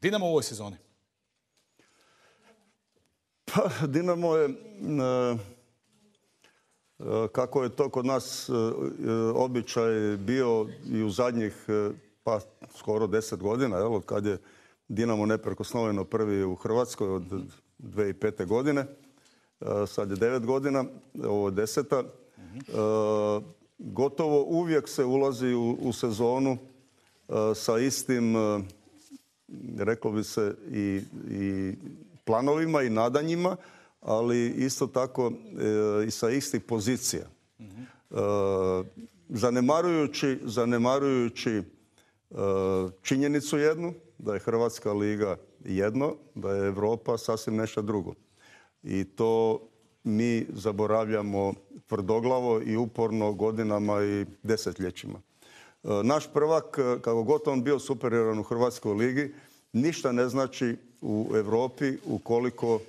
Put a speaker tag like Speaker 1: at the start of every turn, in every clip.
Speaker 1: Dinamo u ovoj sezoni?
Speaker 2: Pa, Dinamo je, e, e, kako je to kod nas e, običaj bio i u zadnjih, pa skoro deset godina, jel, od kad je Dinamo neprekosnoveno prvi u Hrvatskoj od 2005. godine. Sad je devet godina, ovo je deseta. Gotovo uvijek se ulazi u, sezonu sa istim, reklo bi se, i, i planovima i nadanjima, ali isto tako e, i sa istih pozicija. E, zanemarujući, zanemarujući e, činjenicu jednu, da je Hrvatska liga jedno, da je Europa sasvim nešto drugo. I to mi zaboravljamo tvrdoglavo i uporno godinama i desetljećima. Naš prvak, kako god on bio superioran u Hrvatskoj ligi, ništa ne znači u Europi ukoliko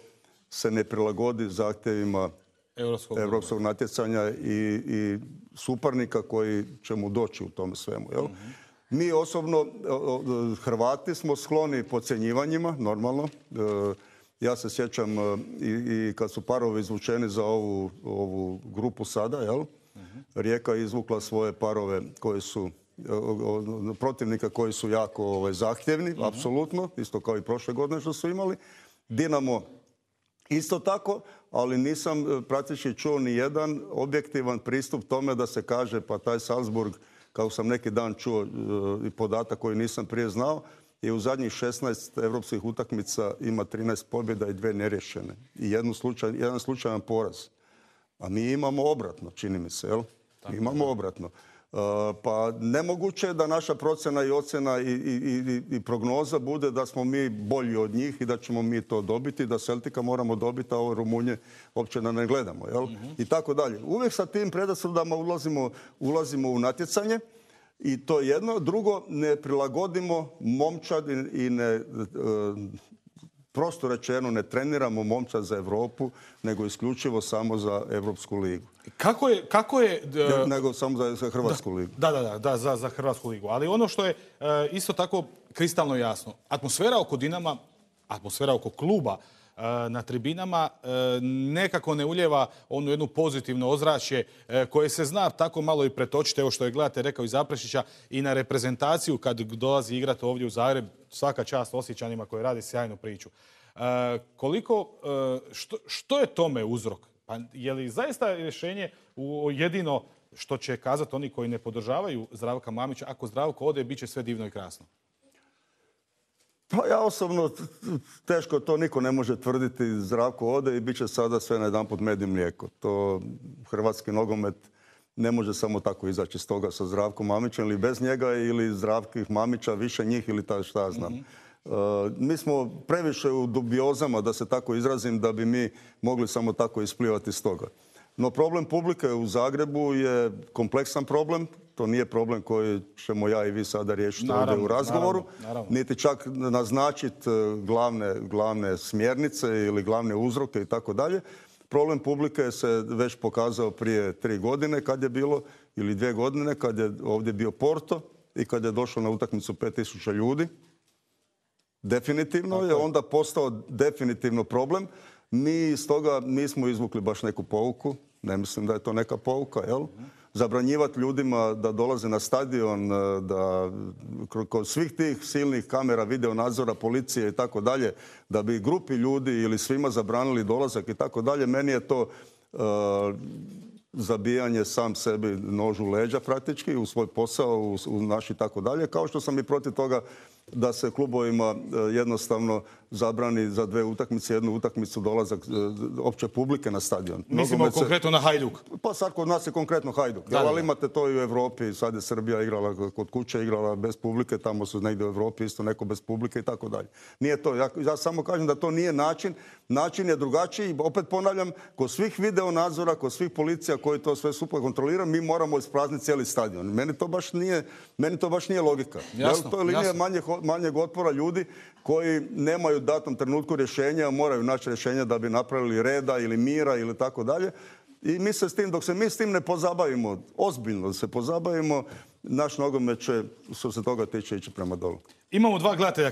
Speaker 2: se ne prilagodi zahtjevima europskog natjecanja i, suparnika koji će mu doći u tome svemu. Jel? Mi osobno, Hrvati smo skloni podcjenjivanjima, normalno. E, ja se sjećam e, i, kad su parovi izvučeni za ovu, grupu sada, jel? Rijeka je izvukla svoje parove koji su protivnika koji su jako ovaj, zahtjevni, mhm. apsolutno, isto kao i prošle godine što su imali. Dinamo isto tako, ali nisam e, praktički čuo ni jedan objektivan pristup tome da se kaže pa taj Salzburg, kao sam neki dan čuo e, i podatak koji nisam prije znao, je u zadnjih 16 europskih utakmica ima 13 pobjeda i dve nerješene. I jedan slučajan poraz. A mi imamo obratno, čini mi se, jel? imamo obratno. E, pa nemoguće je da naša procjena i ocjena i, prognoza bude da smo mi bolji od njih i da ćemo mi to dobiti, da Celtika moramo dobiti, a ove Rumunje uopće da ne gledamo. Jel? Mhm. I tako dalje. Uvijek sa tim predasudama ulazimo, ulazimo u natjecanje i to jedno. Drugo, ne prilagodimo momčad i ne e, prosto rečeno ne treniramo momčad za Europu, nego isključivo samo za Europsku ligu.
Speaker 1: Kako je... Kako je
Speaker 2: nego samo za, Hrvatsku ligu.
Speaker 1: Da, da, da, za, za Hrvatsku ligu. Ali ono što je e, isto tako kristalno jasno, atmosfera oko Dinama, atmosfera oko kluba na tribinama e, nekako ne uljeva onu jednu pozitivno ozračje koje se zna tako malo i pretočiti, evo što je gledate rekao i Zaprešića, i na reprezentaciju kad dolazi igrati ovdje u Zagreb, svaka čast osjećanima koji radi sjajnu priču. koliko, što, što je tome uzrok? Pa je li zaista rješenje jedino što će kazati oni koji ne podržavaju Zdravka Mamića, ako Zdravko ode, bit će sve divno i krasno?
Speaker 2: Pa ja osobno, teško to niko ne može tvrditi. Zdravko ode i bit će sada sve na jedan pod med i mlijeko. To hrvatski nogomet ne može samo tako izaći s toga sa Zdravkom Mamićem ili bez njega ili Zdravkih Mamića, više njih ili ta šta znam. Mhm. Uh, mi smo previše u dubiozama, da se tako izrazim, da bi mi mogli samo tako isplivati s toga. No problem publike u Zagrebu je kompleksan problem. To nije problem koji ćemo ja i vi sada riješiti ovdje u razgovoru. Niti čak naznačiti uh, glavne, glavne smjernice ili glavne uzroke i tako dalje. Problem publike se već pokazao prije tri godine kad je bilo, ili dvije godine kad je ovdje bio Porto i kad je došlo na utakmicu 5000 ljudi definitivno je onda postao definitivno problem. Mi iz toga nismo izvukli baš neku pouku. Ne mislim da je to neka pouka, jel? Zabranjivati ljudima da dolaze na stadion, e, da kod svih tih silnih kamera, video nadzora, policije i tako dalje, da bi grupi ljudi ili svima zabranili dolazak i tako dalje, meni je to e, zabijanje sam sebi nožu leđa praktički u svoj posao, u, u naš i tako dalje, kao što sam i protiv toga da se klubovima e, jednostavno zabrani za dve utakmice, jednu utakmicu dolazak e, opće publike na stadion.
Speaker 1: Mislimo konkretno na Hajduk.
Speaker 2: Pa sad kod nas je konkretno Hajduk. ali imate to i u Europi. Sad je Srbija igrala kod kuće, igrala bez publike. Tamo su negdje u Europi isto neko bez publike i tako dalje. Nije to. Ja, samo kažem da to nije način. Način je drugačiji. Opet ponavljam, kod svih video nadzora, kod svih policija koji to sve super kontrolira, mi moramo isprazniti cijeli stadion. Meni to baš nije, meni to baš nije logika.
Speaker 1: Jasno,
Speaker 2: to je linija manjeg otpora ljudi koji nemaju u datom trenutku rješenja, moraju naći rješenja da bi napravili reda ili mira ili tako dalje. I mi se s tim, dok se mi s tim ne pozabavimo, ozbiljno se pozabavimo, naš nogomet će, što se toga tiče, ići prema dolu.
Speaker 1: Imamo dva gledatelja